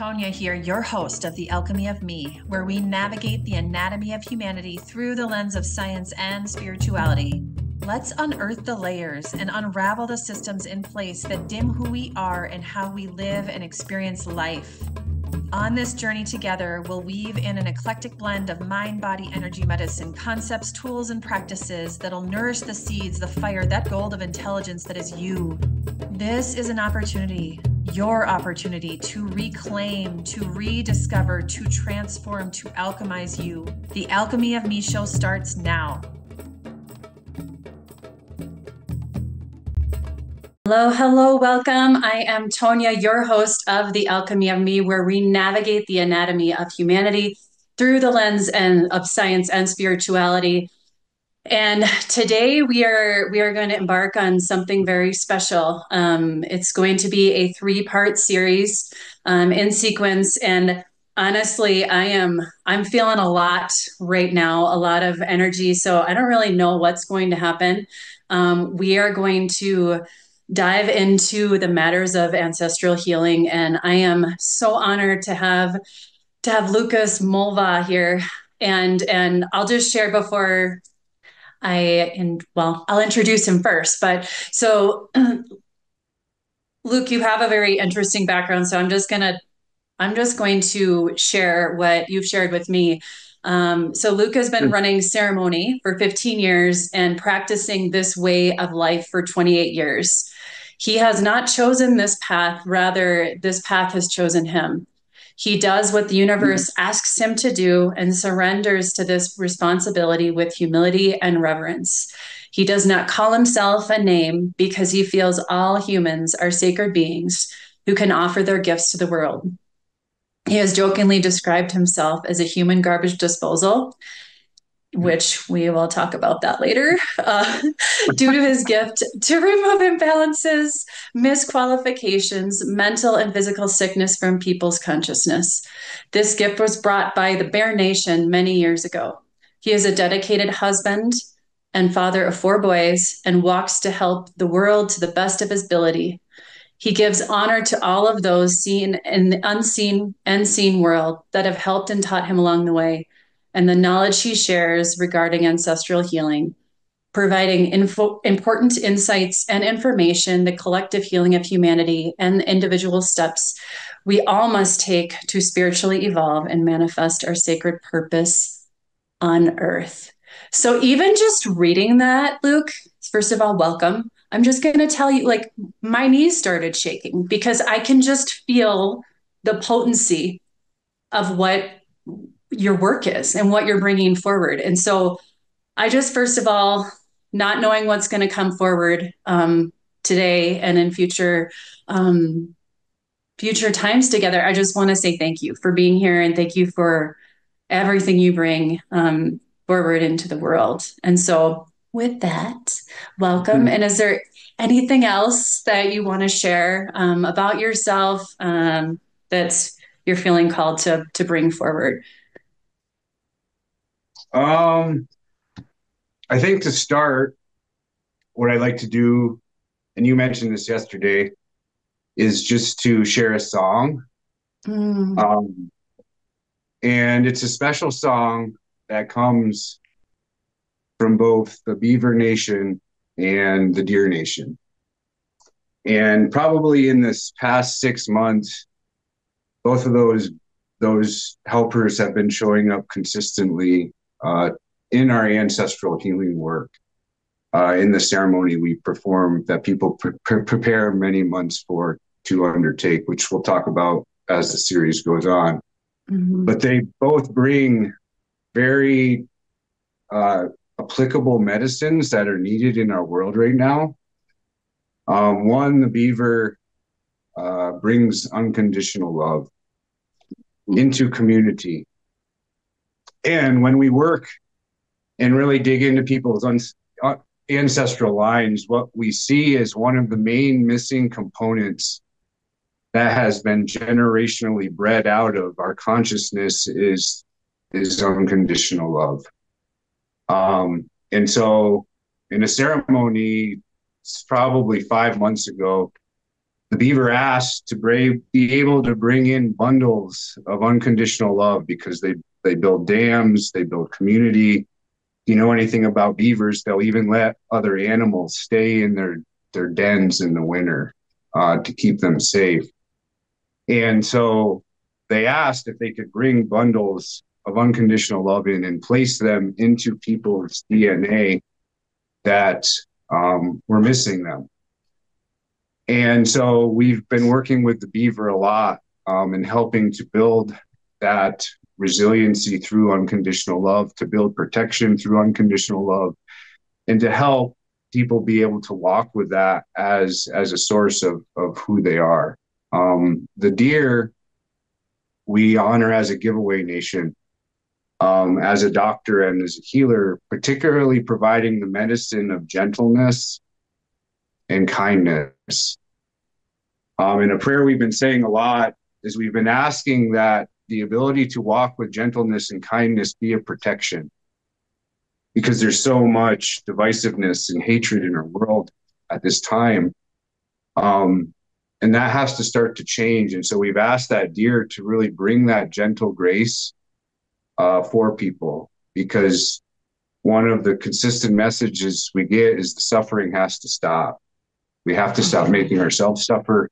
Tonia here, your host of The Alchemy of Me, where we navigate the anatomy of humanity through the lens of science and spirituality. Let's unearth the layers and unravel the systems in place that dim who we are and how we live and experience life. On this journey together, we'll weave in an eclectic blend of mind body energy medicine concepts, tools, and practices that'll nourish the seeds, the fire, that gold of intelligence that is you. This is an opportunity your opportunity to reclaim, to rediscover, to transform, to alchemize you. The Alchemy of Me show starts now. Hello, hello, welcome. I am Tonia, your host of The Alchemy of Me, where we navigate the anatomy of humanity through the lens and of science and spirituality. And today we are we are going to embark on something very special. Um, it's going to be a three part series um, in sequence, and honestly, I am I'm feeling a lot right now, a lot of energy. So I don't really know what's going to happen. Um, we are going to dive into the matters of ancestral healing, and I am so honored to have to have Lucas Mulvaugh here and and I'll just share before I and well, I'll introduce him first. But so, Luke, you have a very interesting background. So I'm just gonna I'm just going to share what you've shared with me. Um, so Luke has been running ceremony for 15 years and practicing this way of life for 28 years. He has not chosen this path; rather, this path has chosen him. He does what the universe mm-hmm. asks him to do and surrenders to this responsibility with humility and reverence. He does not call himself a name because he feels all humans are sacred beings who can offer their gifts to the world. He has jokingly described himself as a human garbage disposal which we will talk about that later, uh, due to his gift to remove imbalances, misqualifications, mental and physical sickness from people's consciousness. This gift was brought by the Bear Nation many years ago. He is a dedicated husband and father of four boys and walks to help the world to the best of his ability. He gives honor to all of those seen in the unseen and seen world that have helped and taught him along the way and the knowledge he shares regarding ancestral healing, providing info, important insights and information, the collective healing of humanity, and the individual steps we all must take to spiritually evolve and manifest our sacred purpose on earth. So, even just reading that, Luke, first of all, welcome. I'm just going to tell you, like, my knees started shaking because I can just feel the potency of what your work is and what you're bringing forward. And so I just, first of all, not knowing what's going to come forward um, today and in future um, future times together, I just want to say thank you for being here and thank you for everything you bring um, forward into the world. And so, with that, welcome. Mm-hmm. And is there anything else that you want to share um, about yourself um, that you're feeling called to to bring forward? Um, I think to start, what I like to do, and you mentioned this yesterday, is just to share a song. Mm. Um, and it's a special song that comes from both the Beaver Nation and the Deer Nation. And probably in this past six months, both of those those helpers have been showing up consistently uh, in our ancestral healing work. Uh, in the ceremony we perform that people pre- pre- prepare many months for to undertake, which we'll talk about as the series goes on. Mm-hmm. But they both bring very uh, applicable medicines that are needed in our world right now. Um, one, the beaver uh, brings unconditional love into community and when we work and really dig into people's un- uh, ancestral lines, what we see is one of the main missing components that has been generationally bred out of our consciousness is is unconditional love. Um, and so, in a ceremony, probably five months ago, the beaver asked to brave, be able to bring in bundles of unconditional love because they they build dams, they build community. If you know anything about beavers, they'll even let other animals stay in their their dens in the winter uh, to keep them safe. And so they asked if they could bring bundles of unconditional love in and place them into people's DNA that um, were missing them. And so we've been working with the beaver a lot um, and helping to build that resiliency through unconditional love, to build protection through unconditional love, and to help people be able to walk with that as as a source of of who they are. Um, the deer we honor as a giveaway nation, um, as a doctor and as a healer, particularly providing the medicine of gentleness and kindness. Um, in a prayer we've been saying a lot is we've been asking that the ability to walk with gentleness and kindness be a protection because there's so much divisiveness and hatred in our world at this time. Um, and that has to start to change. And so we've asked that deer to really bring that gentle grace uh, for people because one of the consistent messages we get is the suffering has to stop. We have to stop making ourselves suffer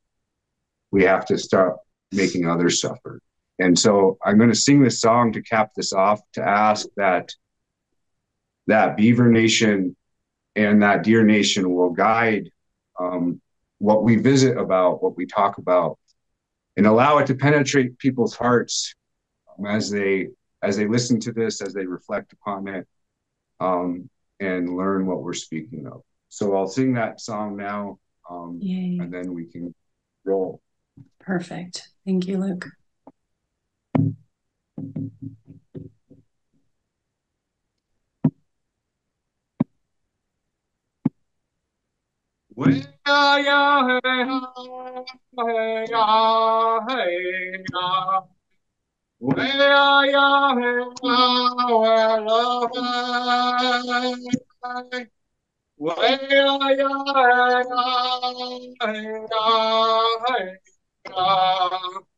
we have to stop making others suffer. And so I'm going to sing this song to cap this off to ask that that Beaver Nation and that Deer Nation will guide um, what we visit about, what we talk about, and allow it to penetrate people's hearts um, as they as they listen to this, as they reflect upon it, um, and learn what we're speaking of. So I'll sing that song now, um, and then we can roll. Perfect. Thank you, Luke. Well, yeah, hey, hey, yeah, hey, yeah. Well, yeah, hey, well, yeah, hey, hey,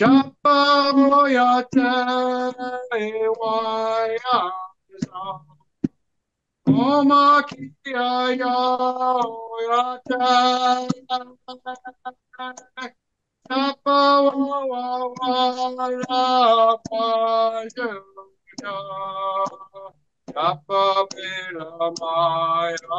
Japa Moyate Wayaza Oma Kia Yate Japa Wawala Pajuja Kappa Pira Maya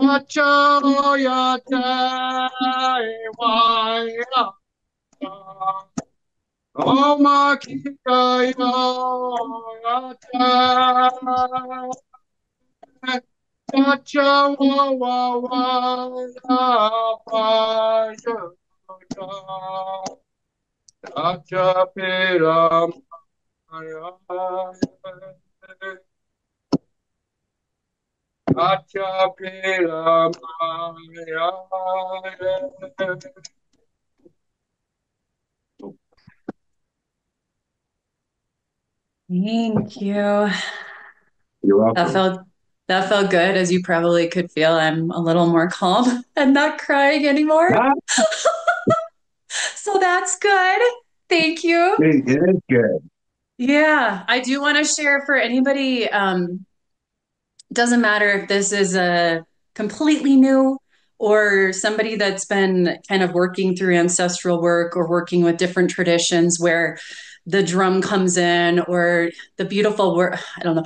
Wala Pashuta Tachoyate Waya Oma Kikayo Tacho Wawa Pajuta Tacha Thank you. You're welcome. That felt that felt good, as you probably could feel. I'm a little more calm and not crying anymore. so that's good. Thank you. It is good. Yeah, I do want to share for anybody um, doesn't matter if this is a completely new or somebody that's been kind of working through ancestral work or working with different traditions where the drum comes in or the beautiful work i don't know.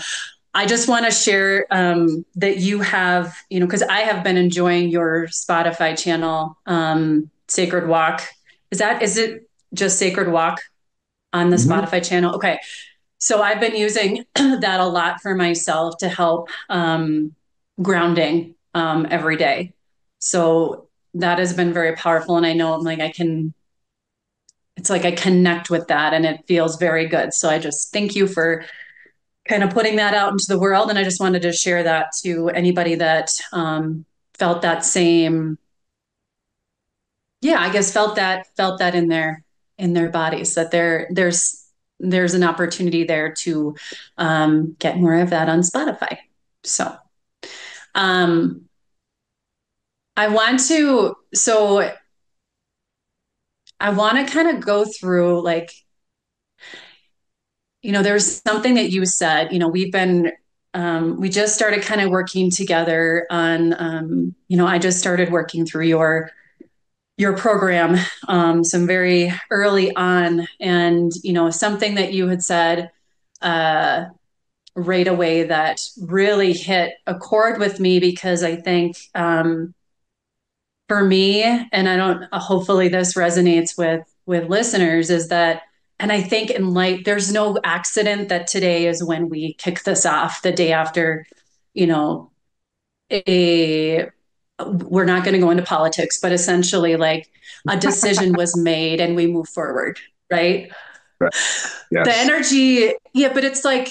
I just want to share um, that you have you know because i have been enjoying your spotify channel um, sacred walk. Is that is it just sacred walk on the mm-hmm. spotify channel? Okay so i've been using that a lot for myself to help um, grounding um, every day so that has been very powerful and i know i'm like i can it's like I connect with that and it feels very good. So I just thank you for kind of putting that out into the world. And I just wanted to share that to anybody that um, felt that same, yeah, I guess felt that felt that in their in their bodies that there there's there's an opportunity there to um, get more of that on Spotify. So um, I want to so I want to kind of go through like, you know, there's something that you said, you know, we've been, um, we just started kind of working together on, um, you know, I just started working through your, your program, um, some very early on. And, you know, something that you had said, uh, right away that really hit a chord with me because I think, um, for me and i don't hopefully this resonates with with listeners is that and i think in light there's no accident that today is when we kick this off the day after you know a we're not going to go into politics but essentially like a decision was made and we move forward right, right. Yes. the energy yeah but it's like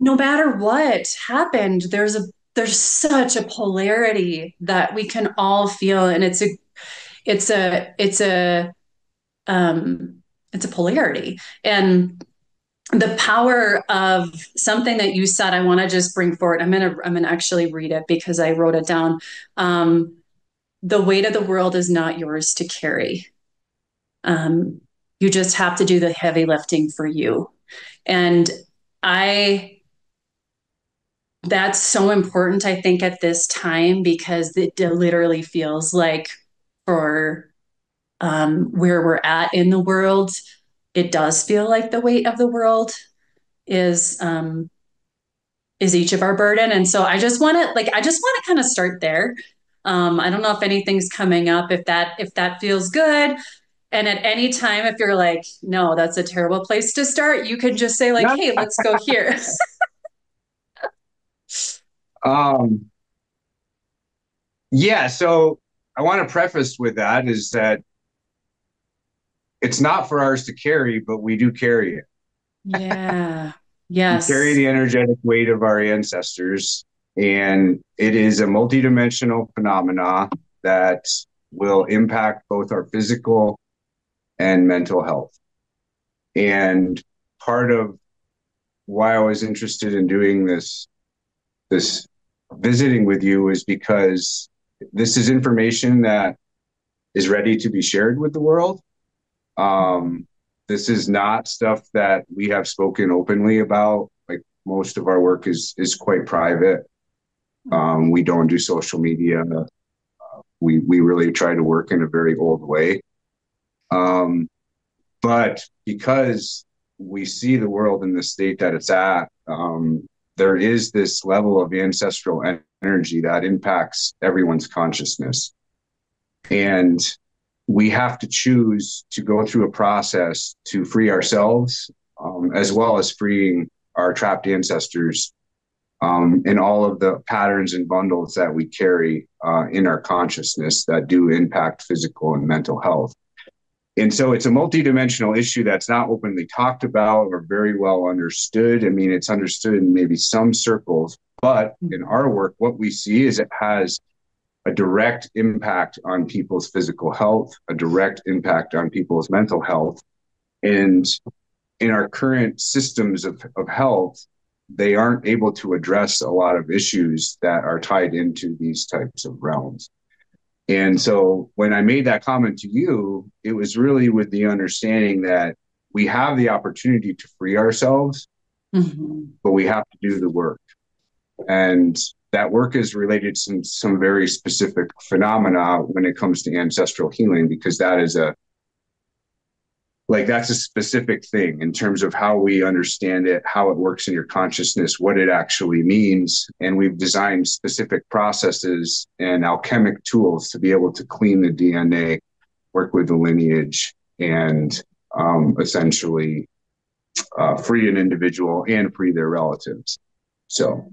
no matter what happened there's a there's such a polarity that we can all feel and it's a it's a it's a um it's a polarity and the power of something that you said i want to just bring forward. I'm gonna i'm gonna actually read it because i wrote it down. Um the weight of the world is not yours to carry. Um you just have to do the heavy lifting for you. And i that's so important, I think, at this time because it literally feels like for um, where we're at in the world, it does feel like the weight of the world is um, is each of our burden. And so I just want to like I just want to kind of start there. Um, I don't know if anything's coming up. If that if that feels good, and at any time, if you're like, no, that's a terrible place to start, you can just say like, hey, let's go here. Um, yeah, so I want to preface with that is that it's not for ours to carry, but we do carry it. Yeah. yes. We carry the energetic weight of our ancestors, and it is a multidimensional phenomena that will impact both our physical and mental health. And part of why I was interested in doing this this visiting with you is because this is information that is ready to be shared with the world. Um, this is not stuff that we have spoken openly about. Like most of our work is is quite private. Um, we don't do social media. Uh, we we really try to work in a very old way. Um, but because we see the world in the state that it's at, um, there is this level of ancestral energy that impacts everyone's consciousness. And we have to choose to go through a process to free ourselves, um, as well as freeing our trapped ancestors um, and all of the patterns and bundles that we carry uh, in our consciousness that do impact physical and mental health. And so it's a multidimensional issue that's not openly talked about or very well understood. I mean, it's understood in maybe some circles, but in our work, what we see is it has a direct impact on people's physical health, a direct impact on people's mental health. And in our current systems of, of health, they aren't able to address a lot of issues that are tied into these types of realms. And so when I made that comment to you, it was really with the understanding that we have the opportunity to free ourselves, mm-hmm. but we have to do the work. and that work is related to some, some very specific phenomena when it comes to ancestral healing because that is a like that's a specific thing in terms of how we understand it how it works in your consciousness what it actually means. And we've designed specific processes and alchemic tools to be able to clean the dna work with the lineage and um, essentially uh, free an individual and free their relatives. So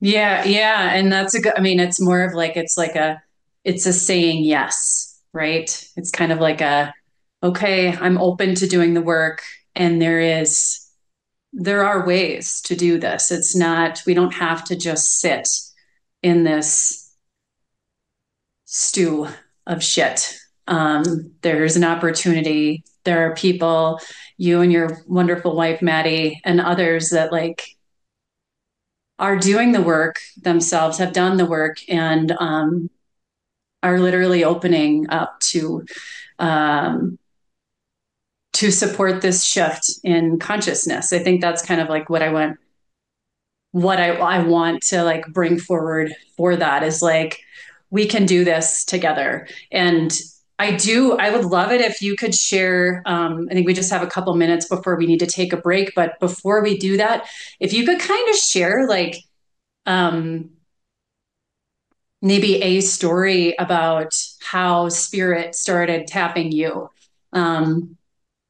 yeah yeah and that's a good i mean it's more of like it's like a it's a saying yes right it's kind of like a okay, I'm open to doing the work and there is there are ways to do this. It's not we don't have to just sit in this stew of shit. Um, there's an opportunity. There are people, you and your wonderful wife Maddie, and others that like are doing the work themselves, have done the work, and um, are literally opening up to um, to support this shift in consciousness. I think that's kind of like what I want what I, I want to like bring forward for that is like we can do this together. And I do, I would love it if you could share. Um, I think we just have a couple minutes before we need to take a break. But before we do that, if you could kind of share like um, maybe a story about how spirit started tapping you. Um,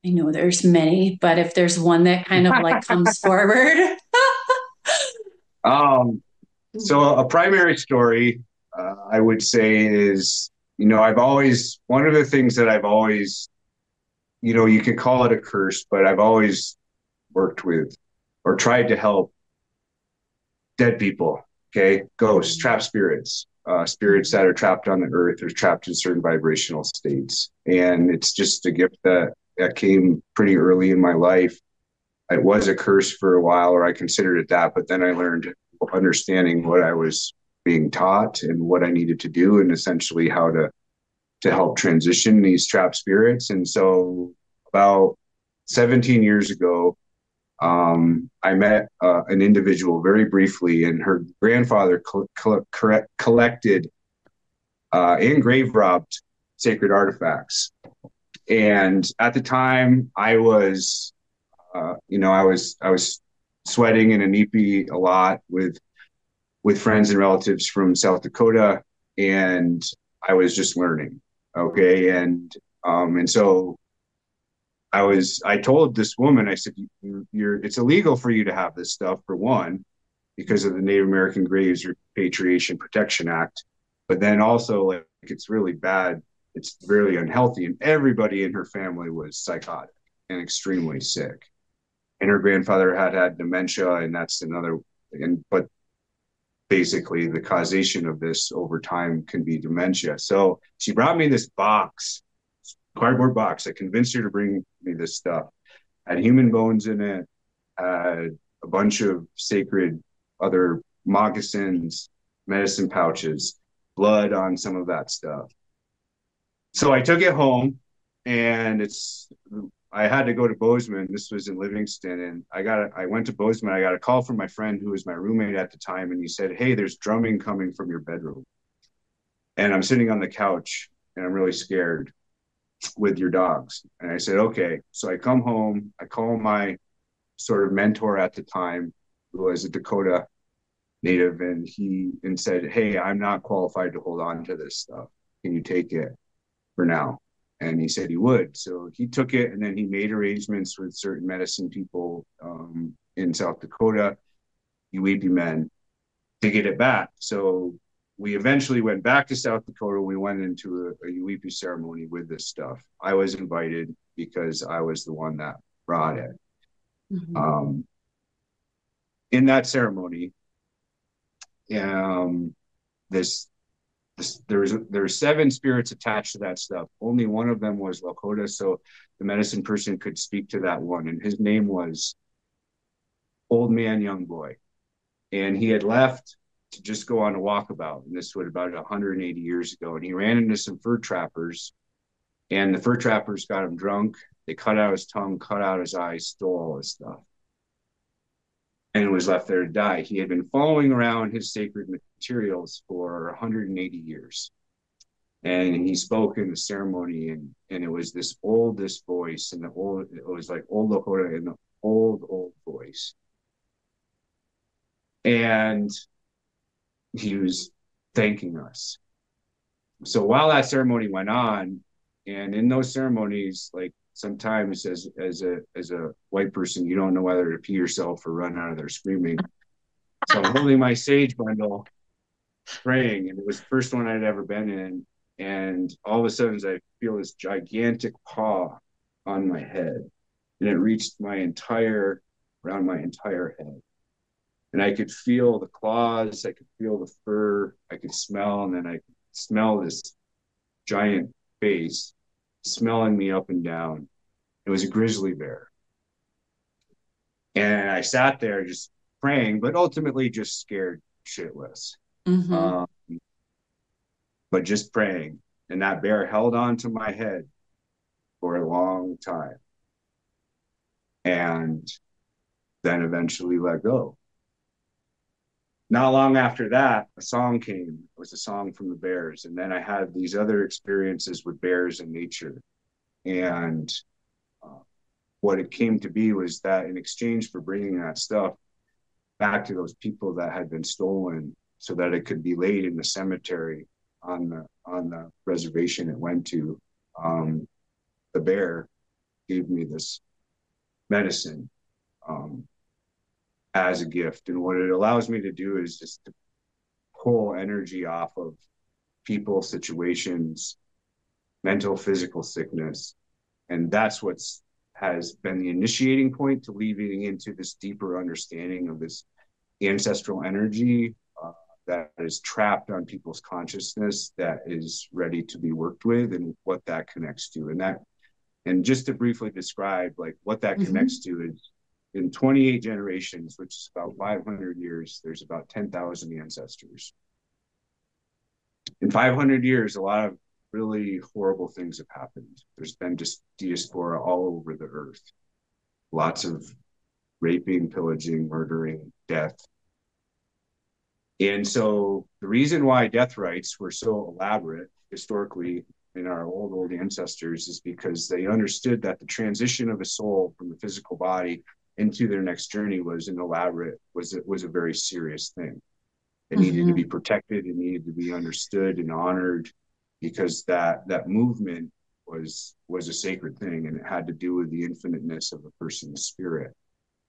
I know there's many, but if there's one that kind of like comes forward. um, so a primary story, uh, I would say is, you know, I've always, one of the things that I've always, you know, you could call it a curse, but I've always worked with or tried to help dead people, okay, ghosts, trapped spirits, uh, spirits that are trapped on the earth or trapped in certain vibrational states. And it's just a gift that that came pretty early in my life. It was a curse for a while, or I considered it that, but then I learned understanding what I was being taught and what I needed to do, and essentially how to to help transition these trapped spirits. And so, about 17 years ago, um, I met uh, an individual very briefly, and her grandfather co- co- collected uh, and grave robbed sacred artifacts and at the time i was uh, you know i was i was sweating in Inipi a lot with with friends and relatives from south dakota and i was just learning okay and um and so i was i told this woman i said you're it's illegal for you to have this stuff for one because of the native american graves repatriation protection act but then also like it's really bad it's really unhealthy. And everybody in her family was psychotic and extremely sick. And her grandfather had had dementia, and that's another. And but basically, the causation of this over time can be dementia. So she brought me this box, cardboard box. I convinced her to bring me this stuff. Had human bones in it. Had a bunch of sacred other moccasins, medicine pouches, blood on some of that stuff so I took it home, and it's I had to go to Bozeman. This was in Livingston, and I got I went to Bozeman. I got a call from my friend who was my roommate at the time, and he said, "Hey, there's drumming coming from your bedroom." And I'm sitting on the couch, and I'm really scared with your dogs. And I said, "Okay." So I come home. I call my sort of mentor at the time, who was a Dakota native, and he and said, "Hey, I'm not qualified to hold on to this stuff. Can you take it?" for now. And he said he would. So he took it and then he made arrangements with certain medicine people um, in South Dakota, Yuwipi men, to get it back. So we eventually went back to South Dakota. We went into a, a ceremony with this stuff. I was invited because I was the one that brought it. Mm-hmm. Um, in that ceremony, um, this there's there's seven spirits attached to that stuff. Only one of them was Lakota, so the medicine person could speak to that one, and his name was Old Man Young Boy, and he had left to just go on a walkabout, and this was about 180 years ago, and he ran into some fur trappers, and the fur trappers got him drunk. They cut out his tongue, cut out his eyes, stole all his stuff. and was left there to die. He had been following around his sacred materials for 180 years. And he spoke in the ceremony, and, and it was this oldest voice, and the old it was like old Lakota in the old, old voice. And he was thanking us. So while that ceremony went on, and in those ceremonies, like sometimes as as a as a white person, you don't know whether to pee yourself or run out of there screaming. So I'm holding my sage bundle, praying, and it was the first one I'd ever been in. And all of a sudden, I feel this gigantic paw on my head, and it reached my entire around my entire head. And I could feel the claws, I could feel the fur, I could smell, and then I could smell this giant face smelling me up and down. It was a grizzly bear. And I sat there just praying, but ultimately just scared shitless. Mm-hmm. Um, but just praying. And that bear held on to my head for a long time. And then eventually let go. Not long after that, a song came. It was a song from the Bears. And then I had these other experiences with bears in nature. And uh, what it came to be was that in exchange for bringing that stuff back to those people that had been stolen so that it could be laid in the cemetery on the on the reservation it went to um, the bear gave me this medicine um, as a gift. And what it allows me to do is just to pull energy off of people, situations, mental, physical sickness. And that's what's has been the initiating point to leading into this deeper understanding of this ancestral energy that is trapped on people's consciousness that is ready to be worked with and what that connects to and that and just to briefly describe like what that mm-hmm. connects to is in 28 generations, which is about 500 years, there's about 10,000 ancestors. In 500 years, a lot of really horrible things have happened. There's been just diaspora all over the earth. Lots of raping, pillaging, murdering, death. And so the reason why death rites were so elaborate historically in our old, old ancestors is because they understood that the transition of a soul from the physical body into their next journey was an elaborate was it was a very serious thing it mm-hmm. needed to be mm-hmm. protected it needed to be understood and honored because that that movement was was a sacred thing and it had to do with the infiniteness of a person's spirit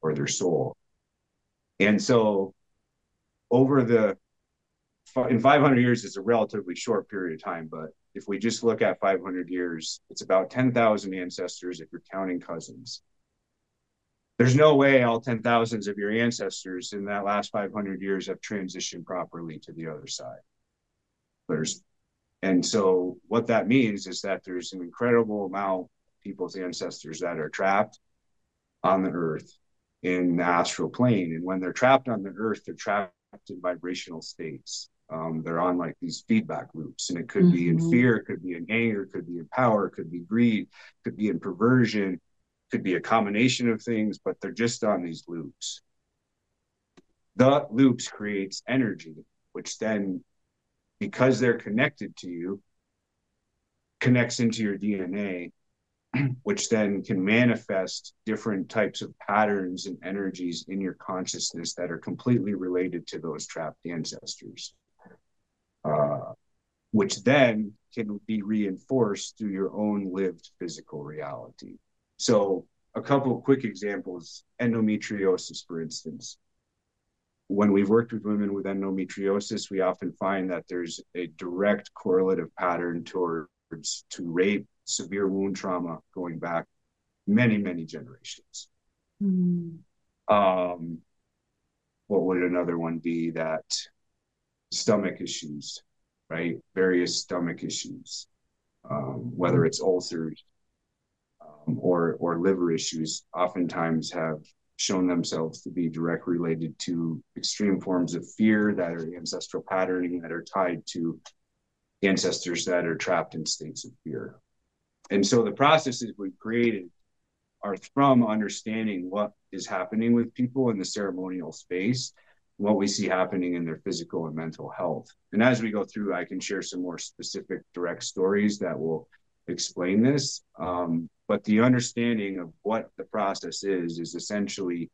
or their soul and so over the in 500 years is a relatively short period of time but if we just look at 500 years it's about 10,000 ancestors if you're counting cousins there's no way all 10,000s of your ancestors in that last 500 years have transitioned properly to the other side. There's, and so what that means is that there's an incredible amount of people's ancestors that are trapped on the earth in the astral plane. And when they're trapped on the earth, they're trapped in vibrational states. Um, they're on like these feedback loops, and it could mm-hmm. be in mm-hmm. fear, it could be in anger, it could be in power, it could be greed, it could be in perversion, it could be a combination of things, but they're just on these loops. The loops creates energy, which then, because they're connected to you, connects into your DNA, which then can manifest different types of patterns and energies in your consciousness that are completely related to those trapped ancestors. Uh, which then can be reinforced through your own lived physical reality. So, a couple quick examples endometriosis, for instance. When we've worked with women with endometriosis, we often find that there's a direct correlative pattern towards to rape, severe wound trauma going back many, many generations. Mm. Um, what would another one be? That stomach issues, right? Various stomach issues, um, whether it's ulcers, or or liver issues oftentimes have shown themselves to be directly related to extreme forms of fear that are ancestral patterning that are tied to ancestors that are trapped in states of fear. And so the processes we've created are from understanding what is happening with people in the ceremonial space what we see happening in their physical and mental health. And as we go through, I can share some more specific direct stories that will explain this. Um, but the understanding of what the process is is essentially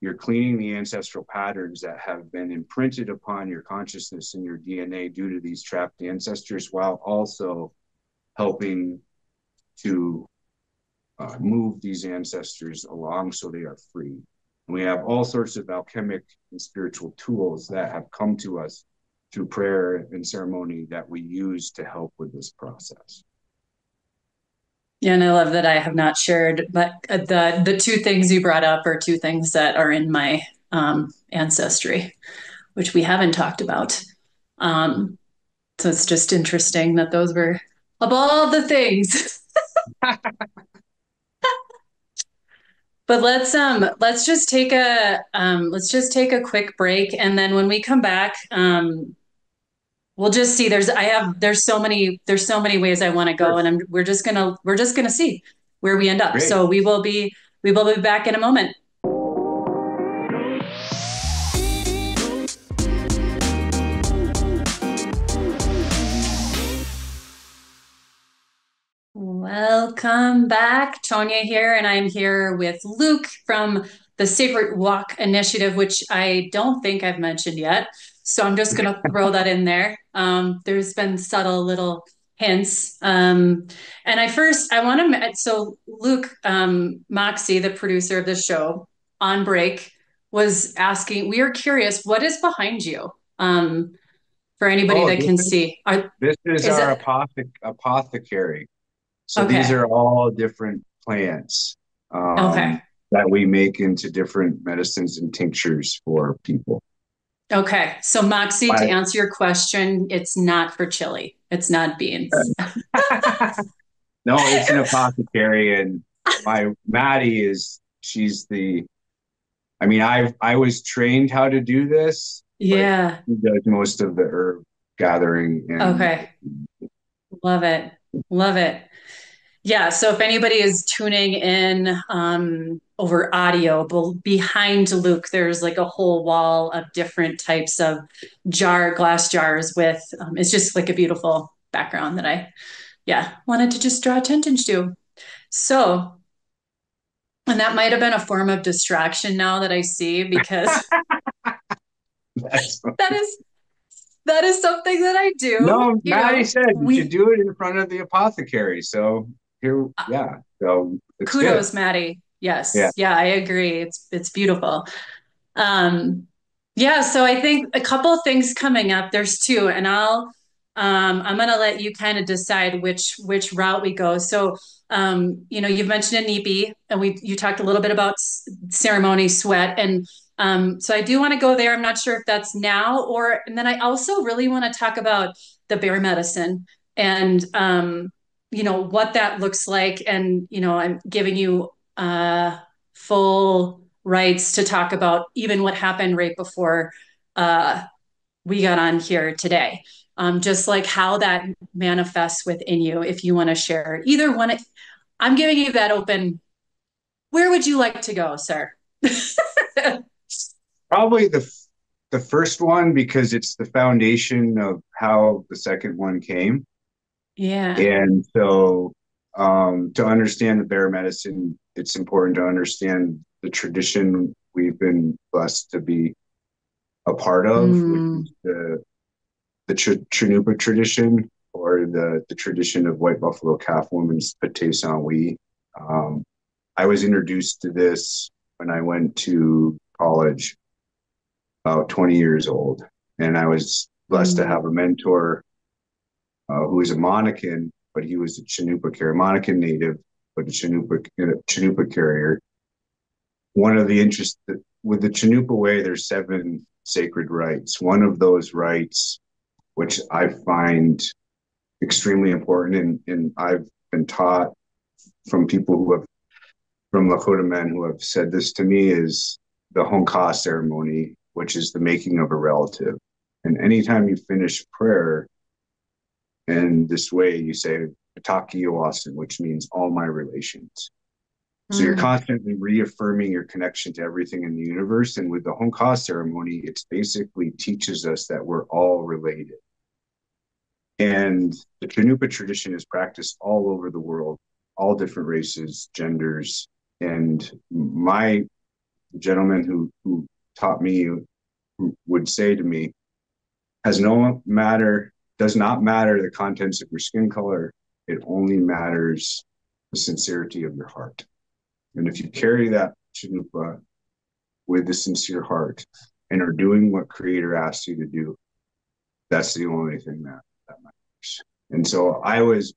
you're cleaning the ancestral patterns that have been imprinted upon your consciousness and your DNA due to these trapped ancestors, while also helping to uh, move these ancestors along so they are free. And we have all sorts of alchemic and spiritual tools that have come to us through prayer and ceremony that we use to help with this process. Yeah, and I love that I have not shared, but the the two things you brought up are two things that are in my um, ancestry, which we haven't talked about. Um, so it's just interesting that those were of all the things. but let's um let's just take a um let's just take a quick break. And then when we come back um we'll just see. There's i have there's so many there's so many ways i want to go and i'm we're just gonna we're just gonna see where we end up. Great. so we will be we will be back in a moment Welcome back. Tonia here, and I'm here with Luke from the Sacred Walk Initiative, which I don't think I've mentioned yet. So I'm just going to throw that in there. Um, there's been subtle little hints. Um, and I first, I want to, so Luke um, Moxie, the producer of the show, on break, was asking, we are curious, what is behind you? Um, for anybody oh, that can is, see. Are, this is, is our it, apothe- apothecary. So okay. these are all different plants um, okay. that we make into different medicines and tinctures for people. Okay. So, Moxie, to answer your question, it's not for chili, it's not beans. no, it's an apothecary. And my Maddie is, she's the, I mean, I've I was trained how to do this. Yeah. She does most of the herb gathering. And, okay. Love it. Love it. Yeah. So if anybody is tuning in um, over audio, behind Luke, there's like a whole wall of different types of jar, glass jars with, um, it's just like a beautiful background that I, yeah, wanted to just draw attention to. So, and that might have been a form of distraction now that I see because that is that is something that I do. No, Maddie know, said we, you should do it in front of the apothecary. So here uh, yeah so kudos good. maddie yes yeah. yeah i agree it's it's beautiful um yeah so i think a couple of things coming up there's two and i'll um i'm gonna let you kind of decide which which route we go so um you know you've mentioned Inipi and we you talked a little bit about ceremony sweat and um, so I do want to go there. I'm not sure if that's now or, and then I also really want to talk about the bear medicine and um, you know what that looks like. And you know i'm giving you uh full rights to talk about even what happened right before uh we got on here today. Um just like how that manifests within you if you want to share either one i'm giving you that open where would you like to go sir? Probably the the first one because it's the foundation of how the second one came yeah. And so um, to understand the bear medicine, it's important to understand the tradition we've been blessed to be a part of, mm. which is the the Ch- tradition or the, the tradition of White Buffalo Calf Women's Pate Saint Um, I was introduced to this when I went to college, about 20 years old. And I was blessed mm. to have a mentor uh, who is a Monacan, but he was a Chanunpa carrier, Monacan native, but a Chanunpa, Chanunpa carrier. One of the interests with the Chanunpa way, there's seven sacred rites. One of those rites, which I find extremely important, and, and I've been taught from people who have, from Lakota men who have said this to me, is the Hunka ceremony, which is the making of a relative. And anytime you finish prayer, and this way you say Mitakuye Oyasin, which means all my relations. So you're mm. constantly reaffirming your connection to everything in the universe. And with the Hunka ceremony, it basically teaches us that we're all related. And the Chanunpa tradition is practiced all over the world, all different races, genders. And my gentleman who, who taught me would say to me, as no matter, does not matter the contents of your skin color. It only matters the sincerity of your heart. And if you carry that chanunpa with a sincere heart and are doing what creator asks you to do, that's the only thing that, that matters. And so I was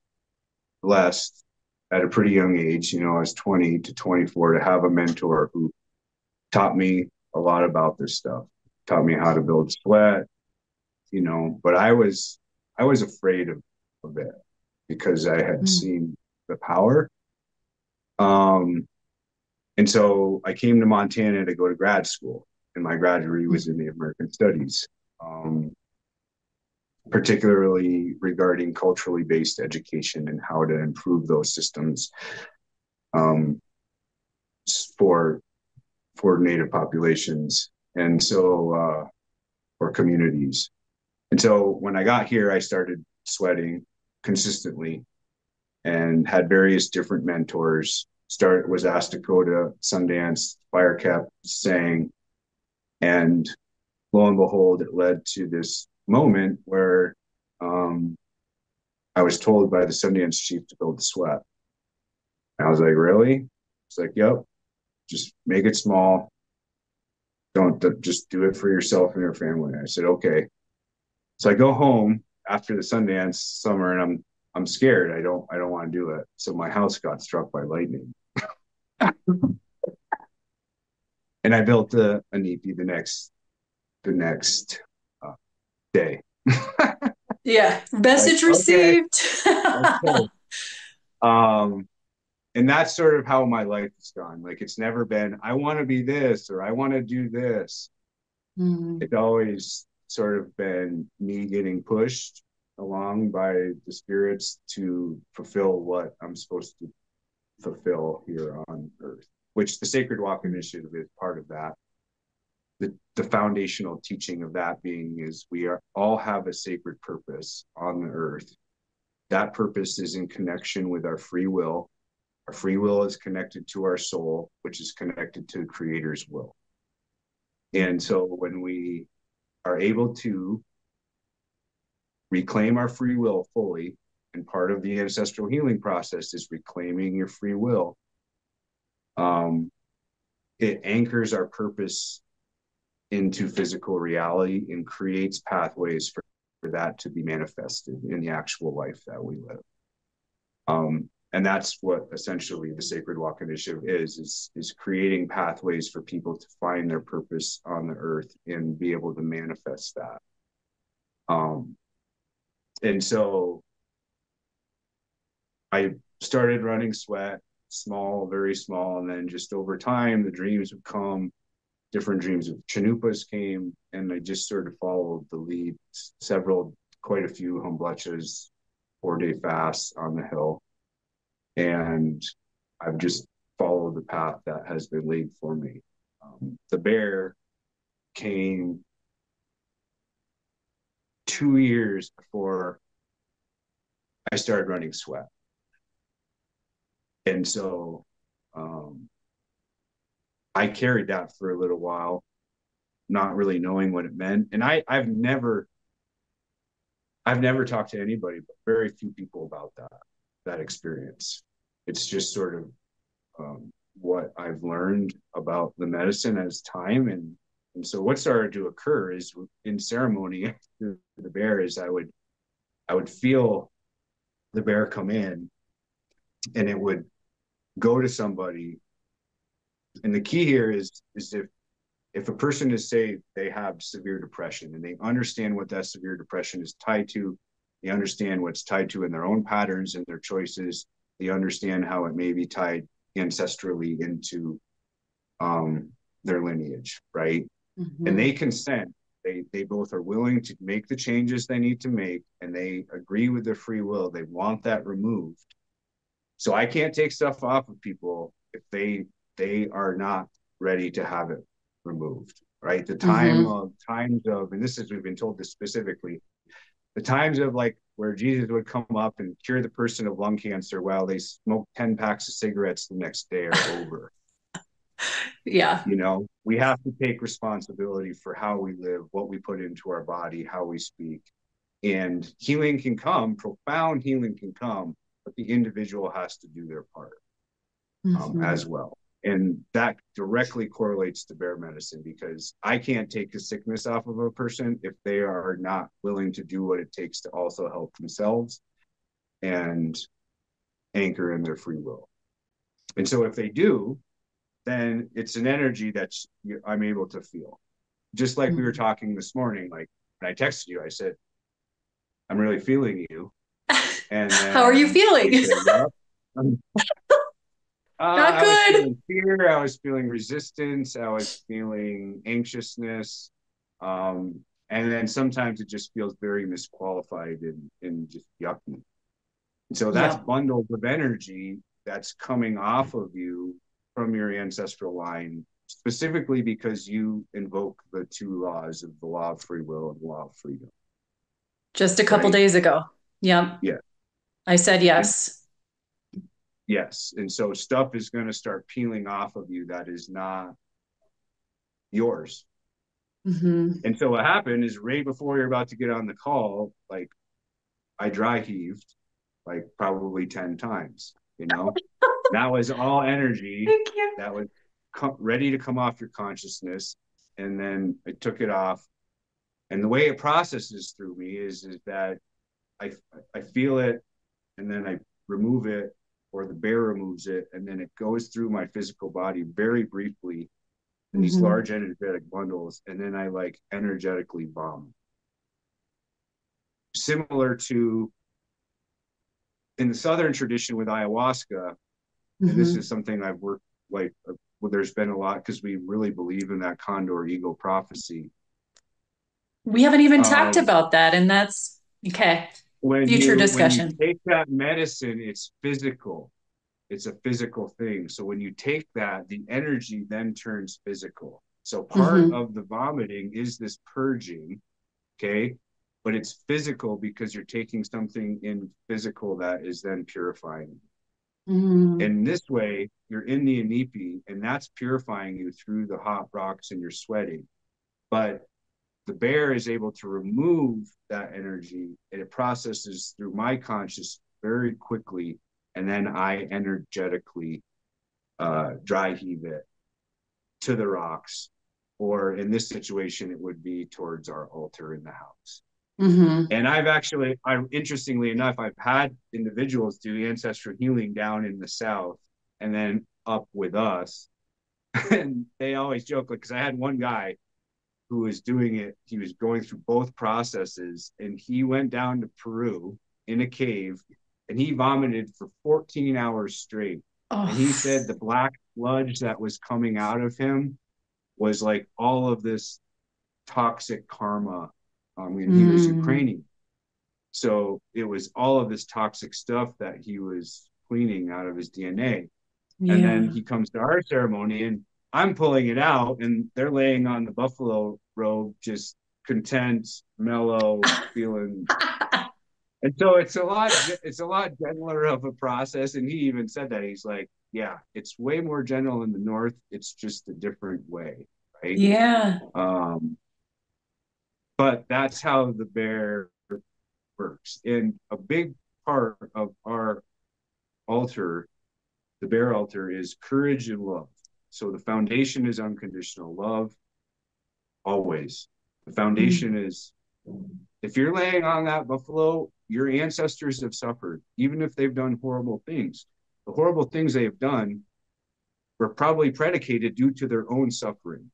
blessed at a pretty young age, you know, I was 20 to 24 to have a mentor who taught me a lot about this stuff, taught me how to build sweat, you know, but I was I was afraid of, of it because I had mm. seen the power. Um and so I came to Montana to go to grad school, and my grad degree was in the American Studies, um, particularly regarding culturally based education and how to improve those systems um, for for Native populations, and so uh, for communities. And so when I got here, I started sweating consistently and had various different mentors start was asked to go to Sundance, fire kept saying, and lo and behold, it led to this moment where um, I was told by the Sundance chief to build the sweat. And I was like, really? It's like, yep, just make it small. Don't just do it for yourself and your family. I said, okay. So I go home after the Sundance summer and I'm I'm scared. I don't I don't want to do it. So my house got struck by lightning. and I built a, a the next the next uh, day. yeah, message like, received. Okay. okay. Um, and that's sort of how my life has gone. Like it's never been I want to be this or I want to do this. Mm-hmm. It's always sort of been me getting pushed along by the spirits to fulfill what I'm supposed to fulfill here on earth, which the Sacred Walk Initiative is part of that. The, the foundational teaching of that being is we are all have a sacred purpose on the earth. That purpose is in connection with our free will. Our free will is connected to our soul, which is connected to the creator's will. And so when we are able to reclaim our free will fully and part of the ancestral healing process is reclaiming your free will. Um, it anchors our purpose into physical reality and creates pathways for, for that to be manifested in the actual life that we live. Um, and that's what essentially the sacred walk initiative is is is creating pathways for people to find their purpose on the earth and be able to manifest that um, and so I started running sweat, small, very small, and then just over time, the dreams would come. Different dreams of chanunpas came, and I just sort of followed the lead. Several, quite a few hanblecheyas, four day fasts on the hill, and I've just followed the path that has been laid for me. Um, the bear came two years before I started running sweat and so um, I carried that for a little while, not really knowing what it meant. And I, I've never, I've never talked to anybody, but very few people about that that experience. It's just sort of um, what I've learned about the medicine as time. And and so what started to occur is in ceremony the bear is I would I would feel the bear come in and it would go to somebody. And the key here is is if if a person is say they have severe depression and they understand what that severe depression is tied to they understand what's tied to in their own patterns and their choices they understand how it may be tied ancestrally into um, their lineage right? Mm-hmm. and they consent. They they both are willing to make the changes they need to make and they agree with their free will. They want that removed. So I can't take stuff off of people if they they are not ready to have it removed right? The time mm-hmm. of times of and this is we've been told this specifically the times of like where jesus would come up and cure the person of lung cancer while they smoke 10 packs of cigarettes the next day are over. Yeah. You know we have to take responsibility for how we live what we put into our body how we speak. And healing can come profound healing can come but the individual has to do their part um, mm-hmm. as well and that directly correlates to bear medicine because i can't take a sickness off of a person if they are not willing to do what it takes to also help themselves and anchor in their free will and so if they do then it's an energy that's i'm able to feel just like mm-hmm. we were mm-hmm. talking this morning like when i texted you i said i'm really feeling you and how are you feeling Uh, Not good. I was feeling fear. I was feeling resistance. I was feeling anxiousness. Um, and then sometimes it just feels very misqualified and, and just yucky. And so that's yeah. bundles of energy that's coming off of you from your ancestral line, specifically because you invoke the two laws of the law of free will and the law of freedom. Just a couple right? days ago. Yeah. Yeah. I said yes yes. And so stuff is going to start peeling off of you that is not yours. Mm-hmm. and so what happened is right before you're about to get on the call like i dry heaved like probably 10 times you know? That was all energy that was co- ready to come off your consciousness. And then i took it off. And the way it processes through me is is that i i feel it and then i remove it or the bear removes it, and then it goes through my physical body very briefly in mm-hmm. these large energetic bundles, and then I like energetically bomb. Similar to in the southern tradition with ayahuasca, mm-hmm. and this mm-hmm. is something I've worked like uh, well, there's been a lot because we really believe in that condor eagle prophecy. We haven't even um, talked about that, and that's okay when future you, discussion. When you take that medicine, it's physical. It's a physical thing. So when you take that, the energy then turns physical. So part mm-hmm. of the vomiting is this purging, okay? But it's physical because you're taking something in physical that is then purifying. Mm. And this way, you're in the inipi, and that's purifying you through the hot rocks and you're sweating. But the bear is able to remove that energy and it processes through my conscious very quickly. And then i energetically uh, dry heave it to the rocks. Or in this situation it would be towards our altar in the house. Mm-hmm. and i've actually i interestingly enough i've had individuals do ancestral healing down in the south and then up with us. And they always joke because i had one guy who was doing it, he was going through both processes and he went down to Peru in a cave and he vomited for 14 hours straight. Oh. And he said the black sludge that was coming out of him was like all of this toxic karma. I mean, mm. he was mm. Ukrainian. So it was all of this toxic stuff that he was cleaning out of his DNA. Yeah. And then he comes to our ceremony and I'm pulling it out and they're laying on the buffalo robe, just content, mellow, feeling. and so it's a lot, it's a lot gentler of a process. And he even said that he's like, yeah, it's way more gentle in the north. It's just a different way, right? Yeah. Um, but that's how the bear works. And a big part of our altar, the bear altar, is courage and love. So the foundation is unconditional love, always. The foundation mm-hmm. is if you're laying on that buffalo, your ancestors have suffered, even if they've done horrible things. The horrible things they have done were probably predicated due to their own suffering,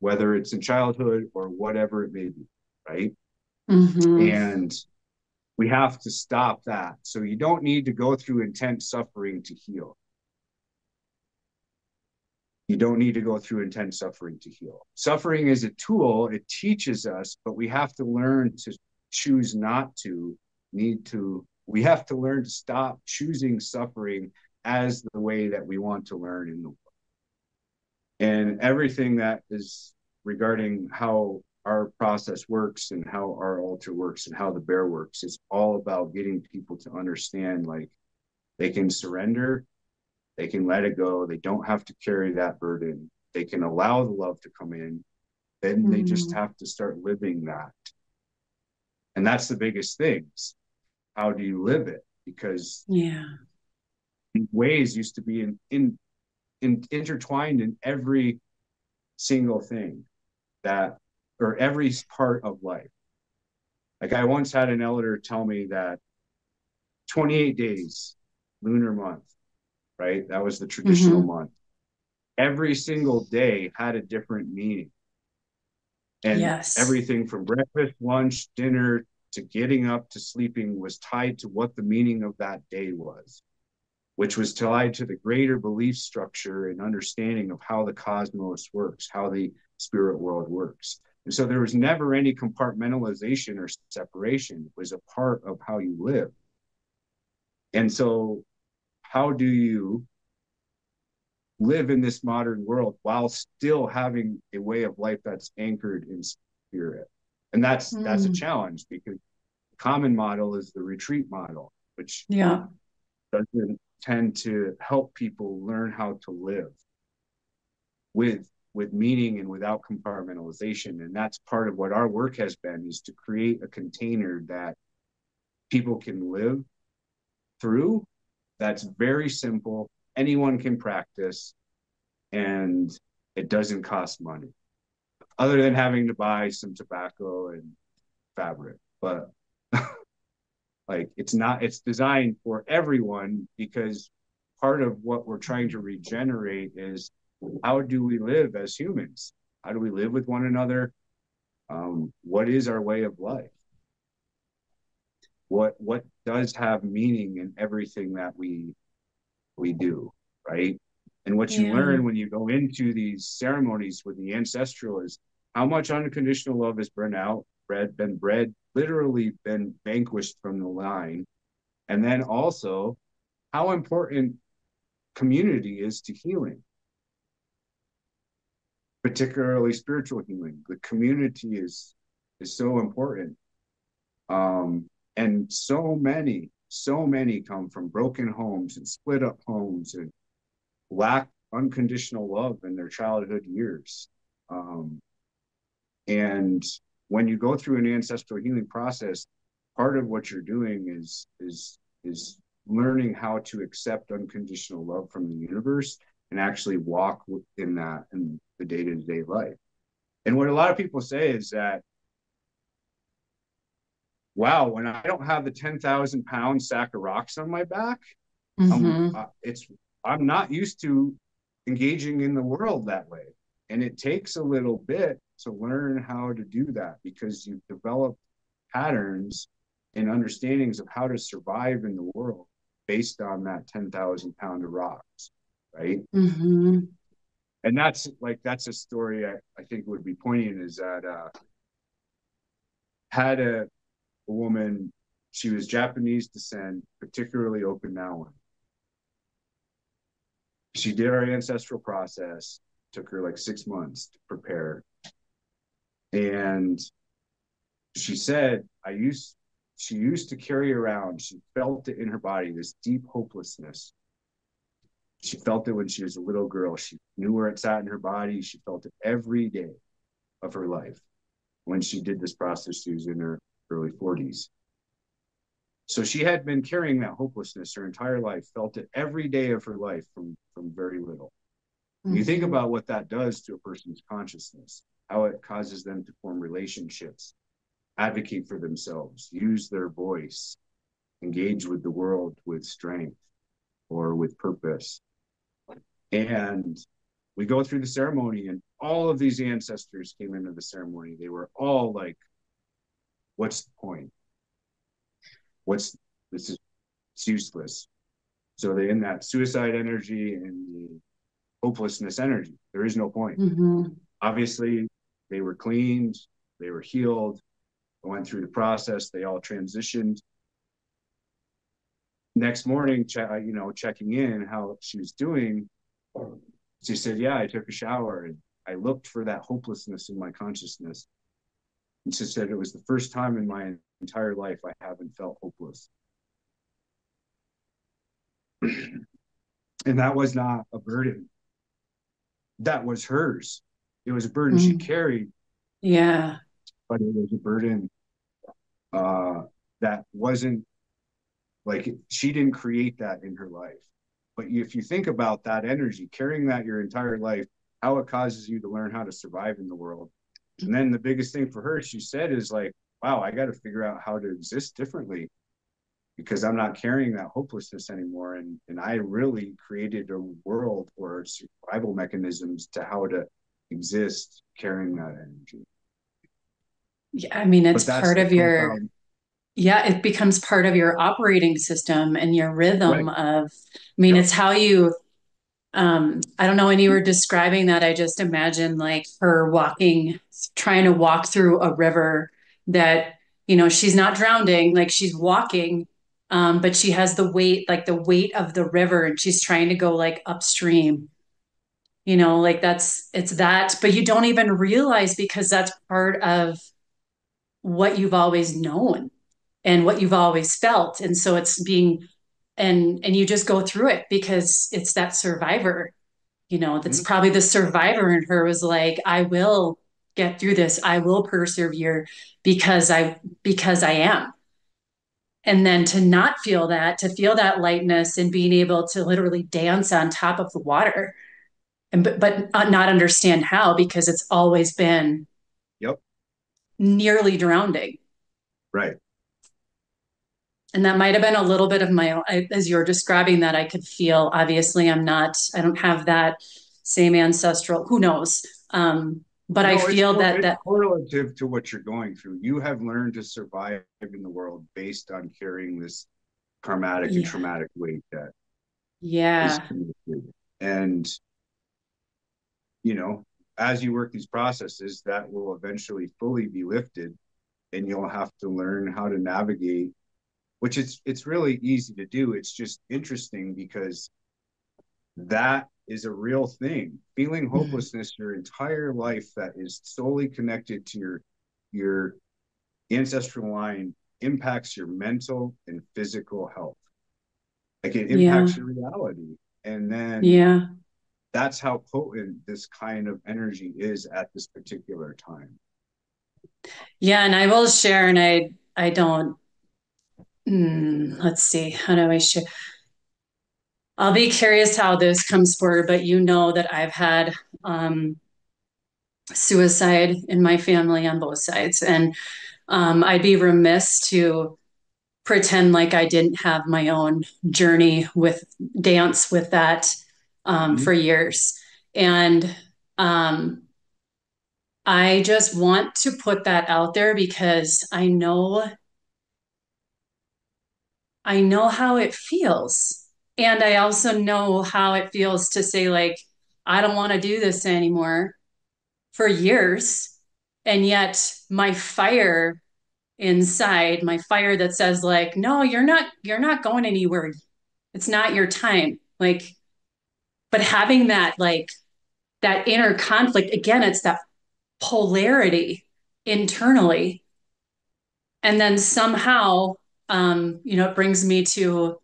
whether it's in childhood or whatever it may be, right? Mm-hmm. And we have to stop that. So you don't need to go through intense suffering to heal. You don't need to go through intense suffering to heal. Suffering is a tool, it teaches us, but we have to learn to choose not to, need to, we have to learn to stop choosing suffering as the way that we want to learn in the world. And everything that is regarding how our process works and how our altar works and how the bear works is all about getting people to understand like they can surrender, they can let it go, they don't have to carry that burden, they can allow the love to come in, then mm-hmm. they just mm-hmm. have to start living that. And that's the biggest things. How do you live it? Because yeah, ways used to be in, in, in intertwined in every single thing that or every part of life. Like I once had an elder tell me that 28 days, lunar month, right? That was the traditional mm-hmm. month. Every single day had a different meaning. And yes. everything from breakfast, lunch, dinner to getting up to sleeping was tied to what the meaning of that day was, which was tied to the greater belief structure and understanding of how the cosmos works, how the spirit world works. And so there was never any compartmentalization or separation. It was a part of how you live. And so, how do you live in this modern world while still having a way of life that's anchored in spirit? And that's mm. that's a hmm. challenge because the common model is the retreat model, which yeah doesn't tend to help people learn how to live with with meaning and without compartmentalization and that's part of what our work has been is to create a container that people can live through that's very simple anyone can practice and it doesn't cost money other than having to buy some tobacco and fabric but like it's not it's designed for everyone because part of what we're trying to regenerate is how do we live as humans? How do we live with one another? Um, what is our way of life? What what does have meaning in everything that we we do, right? And what you learn when you go into these ceremonies with the ancestral is how much unconditional love has been out, bred, been bred, literally been vanquished from the line. And then also how important community is to healing particularly spiritual healing. The community is is so important. Um, and so many, so many come from broken homes and split up homes and lack unconditional love in their childhood years. Um, and when you go through an ancestral healing process, part of what you're doing is is is learning how to accept unconditional love from the universe and actually walk in that in the day-to-day life and what a lot of people say is that wow when i don't have the 10000 pound sack of rocks on my back mm-hmm. uh, it's i'm not used to engaging in the world that way and it takes a little bit to learn how to do that because you've developed patterns and understandings of how to survive in the world based on that 10,000 pound of rocks right? Mm-hmm. And that's like that's a story I, I think would be poignant is that uh, had a, a woman, she was Japanese descent, particularly Okinawan. She did our ancestral process, took her like six months to prepare. And she said, I used she used to carry around, she felt it in her body, this deep hopelessness she felt it when she was a little girl. She knew where it sat in her body. She felt it every day of her life. When she did this process, she was in her early 40s. So she had been carrying that hopelessness her entire life, felt it every day of her life from, from very little. Mm-hmm. You think mm-hmm. about what that does to a person's consciousness, how it causes them to form relationships, advocate for themselves, use their voice, engage with the world with strength or with purpose. And we go through the ceremony, and all of these ancestors came into the ceremony. They were all like, What's the point? What's this is it's useless. So they're in that suicide energy and the hopelessness energy. There is no point. Mm-hmm. Obviously, they were cleaned, they were healed, went through the process, they all transitioned. next morning, ch- you know, checking in how she was doing, she said, "Yeah, I took a shower and I looked for that hopelessness in my consciousness." And she said it was the first time in my entire life I haven't felt hopeless. and that was not a burden. That was hers. It was a burden mm. she carried. Yeah. But it was a burden uh, that wasn't like she didn't create that in her life. But if you think about that energy, carrying that your entire life, how it causes you to learn how to survive in the world. And then the biggest thing for her, she said, is like, wow, I got to figure out how to exist differently because I'm not carrying that hopelessness anymore. And and I really created a world or survival mechanisms to how to exist carrying that energy. Yeah, I mean, it's part of your yeah it becomes part of your operating system and your rhythm right. of i mean yep. it's how you um i don't know when you were describing that i just imagine like her walking trying to walk through a river that you know she's not drowning like she's walking um but she has the weight like the weight of the river and she's trying to go like upstream. You know like that's it's that but you don't even realize because that's part of what you've always known and what you've always felt and so it's being and and you just go through it because it's that survivor you know that's mm-hmm. probably the survivor in her was like i will get through this. I will persevere because i because i am. And then to not feel that to feel that lightness and being able to literally dance on top of the water and but, but not understand how because it's always been yep. nearly drowning. Right and that might have been a little bit of my I, as you're describing that i could feel obviously i'm not i don't have that same ancestral who knows? Um but no, i feel that that correlative to what you're going through. You have learned to survive in the world based on carrying this karmatic yeah. and traumatic weight that yeah. and you know as you work these processes that will eventually fully be lifted and you'll have to learn how to navigate which it's it's really easy to do. It's just interesting because that is a real thing. Feeling mm-hmm. hopelessness your entire life that is solely connected to your your ancestral line impacts your mental and physical health. Like it impacts yeah. your reality. And then yeah, that's how potent this kind of energy is at this particular time. Yeah, and I will share, and I I don't Hmm, let's see. How do I share? I'll be curious how this comes forward, but you know that I've had um, suicide in my family on both sides. And um, I'd be remiss to pretend like I didn't have my own journey with dance with that um, mm-hmm. for years. And um, I just want to put that out there because I know I know how it feels. And I also know how it feels to say, like, I don't want to do this anymore for years. And yet my fire inside, my fire that says, like, no, you're not, you're not going anywhere. It's not your time. Like, but having that, like, that inner conflict, again, it's that polarity internally. And then somehow um, you know, it brings me to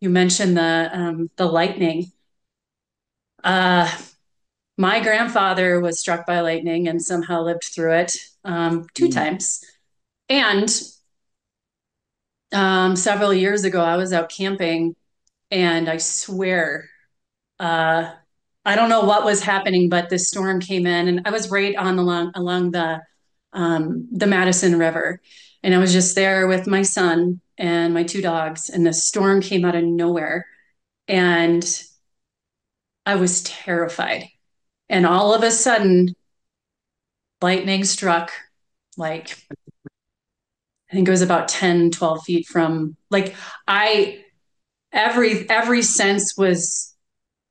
you mentioned the um, the lightning. Uh, my grandfather was struck by lightning and somehow lived through it um, two mm. times. And um, several years ago, I was out camping, and I swear, uh, I don't know what was happening, but this storm came in, and I was right on along along the um, the Madison River, and I was just there with my son and my two dogs, and the storm came out of nowhere. And I was terrified. And all of a sudden, lightning struck like I think it was about 10, 12 feet from like I every every sense was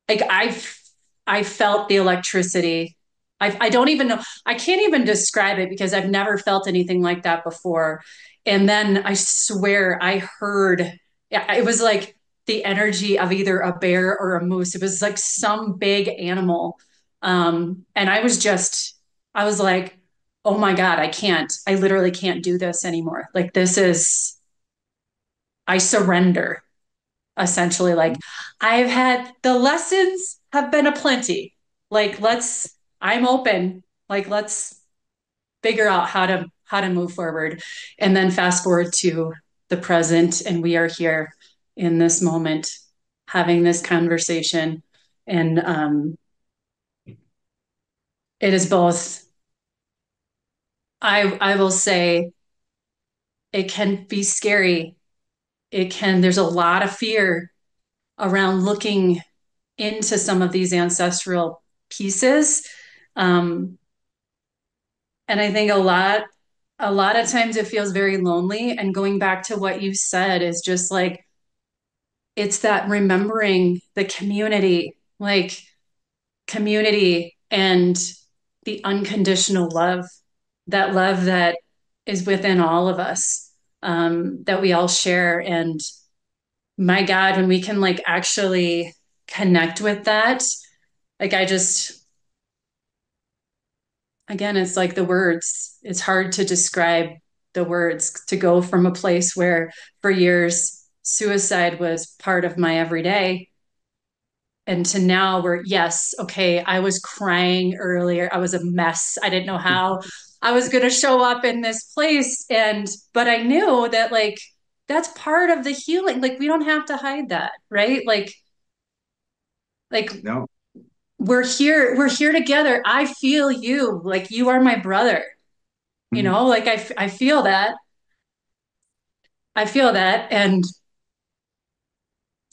like I I felt the electricity I, I don't even know. I can't even describe it because I've never felt anything like that before. And then I swear I heard, it was like the energy of either a bear or a moose. It was like some big animal. Um, and I was just, I was like, oh my God, I can't, I literally can't do this anymore. Like, this is, I surrender essentially. Like, I've had the lessons have been aplenty. Like, let's, I'm open. Like, let's figure out how to, how to move forward. And then fast forward to the present, and we are here in this moment having this conversation. And um, it is both I I will say it can be scary. It can there's a lot of fear around looking into some of these ancestral pieces. Um, and I think a lot a lot of times it feels very lonely and going back to what you said is just like it's that remembering the community like community and the unconditional love that love that is within all of us um, that we all share. And my god when we can like actually connect with that like i just again it's like the words it's hard to describe the words to go from a place where for years suicide was part of my everyday and to now where yes okay i was crying earlier i was a mess i didn't know how i was going to show up in this place. And but i knew that like that's part of the healing like we don't have to hide that right? Like like no we're here we're here together i feel you like you are my brother mm-hmm. you know like I, I feel that i feel that and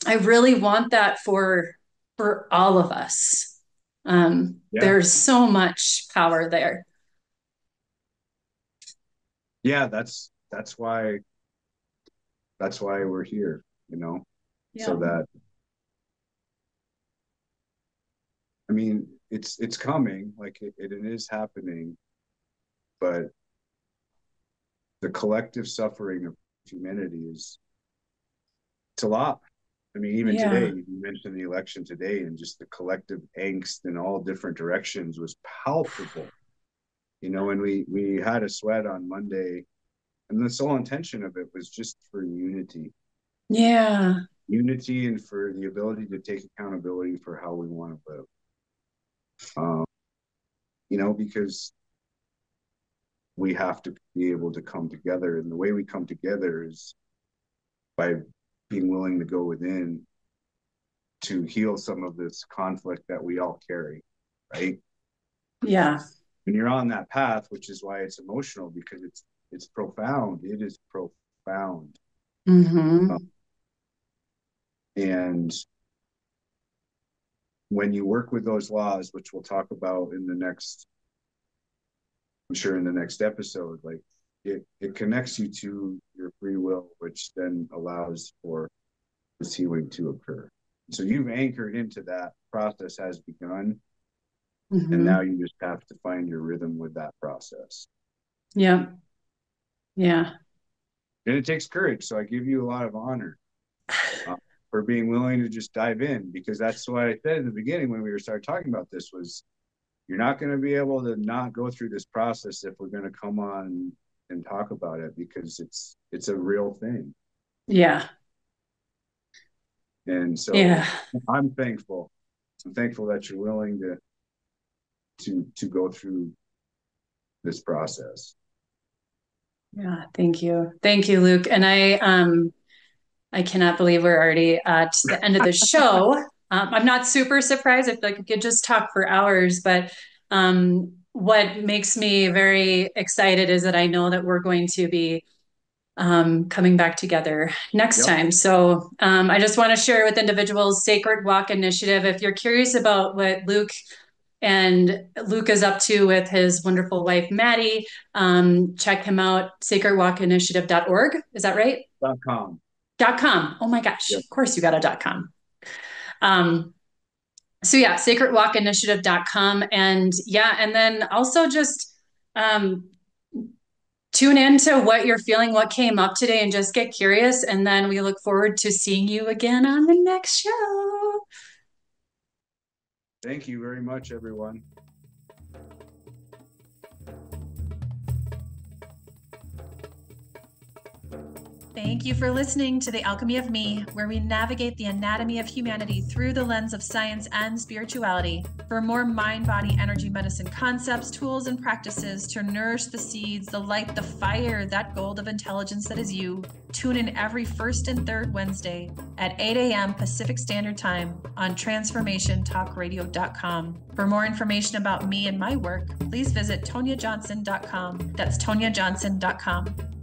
i really want that for for all of us. Um, yeah. There's so much power there. Yeah, that's that's why that's why we're here, you know, yeah. so that I mean, it's it's coming, like it, it is happening, but the collective suffering of humanity is it's a lot I mean, even yeah. today, you mentioned the election today, and just the collective angst in all different directions was palpable. You know, and we we had a sweat on Monday, and the sole intention of it was just for unity. Yeah. Unity and for the ability to take accountability for how we want to live. Um, you know, because we have to be able to come together, and the way we come together is by being willing to go within to heal some of this conflict that we all carry, right? Yeah. When you're on that path, which is why it's emotional because it's it's profound. It is profound. Mm-hmm. Um, and when you work with those laws, which we'll talk about in the next, I'm sure in the next episode, like it, it connects you to your free will, which then allows for this healing to occur. So you've anchored into that process has begun. Mm-hmm. And now you just have to find your rhythm with that process. Yeah. Yeah. And it takes courage. So I give you a lot of honor uh, for being willing to just dive in because that's what I said in the beginning when we were started talking about this was you're not going to be able to not go through this process if we're going to come on and talk about it because it's it's a real thing. Yeah. And so yeah. I'm thankful. I'm thankful that you're willing to to to go through this process. Yeah, thank you. Thank you, Luke. And I um I cannot believe we're already at the end of the show. Um, I'm not super surprised. I feel like we could just talk for hours, but um, what makes me very excited is that I know that we're going to be um, coming back together next yep. time. So um, I just want to share with individuals Sacred Walk Initiative. If you're curious about what Luke and Luke is up to with his wonderful wife, Maddie, um, check him out, sacredwalkinitiative.org. Is that right? Com. Dot com. Oh my gosh. Of course you got a dot com. Um, so yeah, sacredwalkinitiative.com. And yeah, and then also just um, tune into what you're feeling, what came up today, and just get curious. And then we look forward to seeing you again on the next show. Thank you very much, everyone. Thank you for listening to The Alchemy of Me, where we navigate the anatomy of humanity through the lens of science and spirituality. For more mind body energy medicine concepts, tools, and practices to nourish the seeds, the light, the fire, that gold of intelligence that is you, tune in every first and third Wednesday at 8 a.m. Pacific Standard Time on TransformationTalkRadio.com. For more information about me and my work, please visit ToniaJohnson.com. That's ToniaJohnson.com.